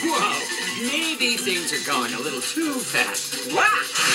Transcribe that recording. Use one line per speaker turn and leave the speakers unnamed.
Whoa, maybe things are going a little too fast. Wow!